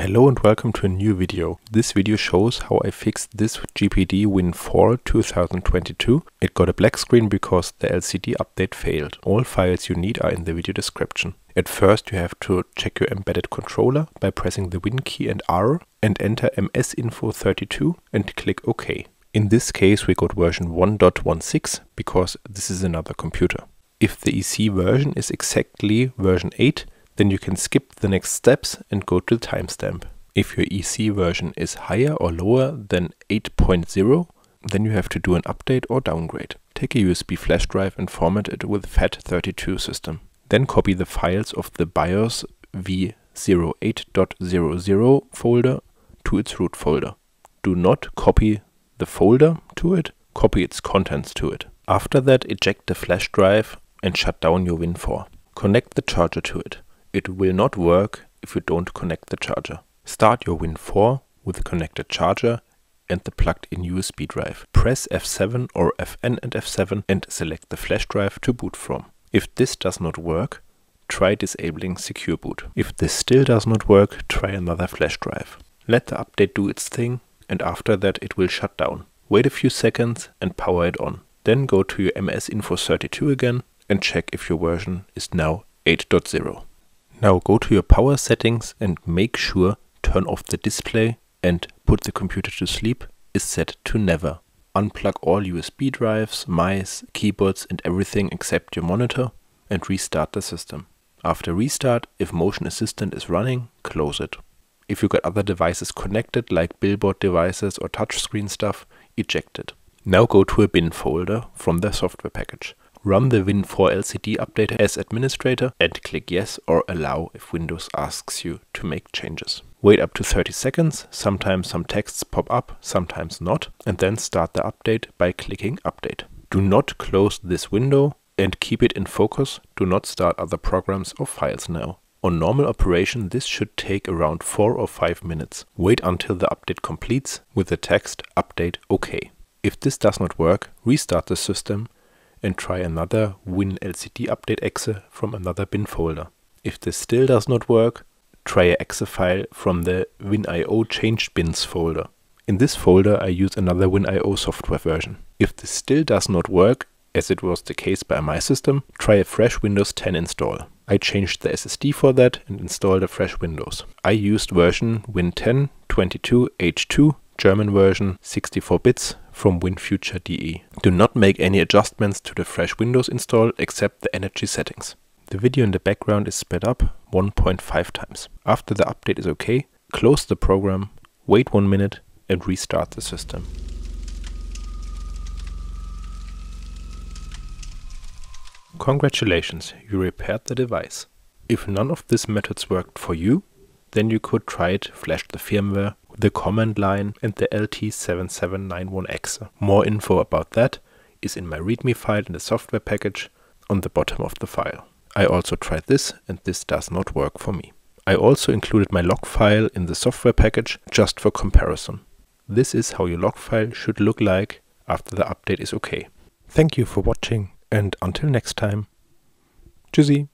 Hello and welcome to a new video. This video shows how I fixed this GPD Win4 2022. It got a black screen because the LCD update failed. All files you need are in the video description. At first you have to check your embedded controller by pressing the Win key and R and enter msinfo32 and click OK. In this case we got version 1.16 because this is another computer. If the EC version is exactly version 8, then you can skip the next steps and go to the timestamp. If your EC version is higher or lower than 8.0, then you have to do an update or downgrade. Take a USB flash drive and format it with FAT32 system. Then copy the files of the BIOS v08.00 folder to its root folder. Do not copy the folder to it, copy its contents to it. After that, eject the flash drive and shut down your Win4. Connect the charger to it. It will not work if you don't connect the charger. Start your Win4 with the connected charger and the plugged-in USB drive. Press F7 or Fn and F7 and select the flash drive to boot from. If this does not work, try disabling secure boot. If this still does not work, try another flash drive. Let the update do its thing and after that it will shut down. Wait a few seconds and power it on. Then go to your MS Info 32 again and check if your version is now 8.0. Now go to your power settings and make sure turn off the display and put the computer to sleep is set to never. Unplug all USB drives, mice, keyboards and everything except your monitor and restart the system. After restart, if Motion Assistant is running, close it. If you got other devices connected like billboard devices or touchscreen stuff, eject it. Now go to a bin folder from the software package. Run the Win4 LCD update as administrator and click yes or allow if Windows asks you to make changes. Wait up to 30 seconds, sometimes some texts pop up, sometimes not, and then start the update by clicking update. Do not close this window and keep it in focus. Do not start other programs or files now. On normal operation this should take around 4 or 5 minutes. Wait until the update completes with the text update OK. If this does not work, restart the system and try another WinLCD update exe from another bin folder. If this still does not work, try a exe file from the WinIO changed bins folder. In this folder I use another WinIO software version. If this still does not work, as it was the case by my system, try a fresh Windows 10 install. I changed the SSD for that and installed a fresh Windows. I used version Win10 22H2 German version 64 bits from WinFuture DE. Do not make any adjustments to the fresh Windows install except the energy settings. The video in the background is sped up 1.5 times. After the update is okay, close the program, wait one minute and restart the system. Congratulations, you repaired the device. If none of these methods worked for you, then you could try it, flash the firmware, the command line and the LT7791X. More info about that is in my README file in the software package on the bottom of the file. I also tried this and this does not work for me. I also included my log file in the software package just for comparison. This is how your log file should look like after the update is okay. Thank you for watching and until next time. Tschüssi.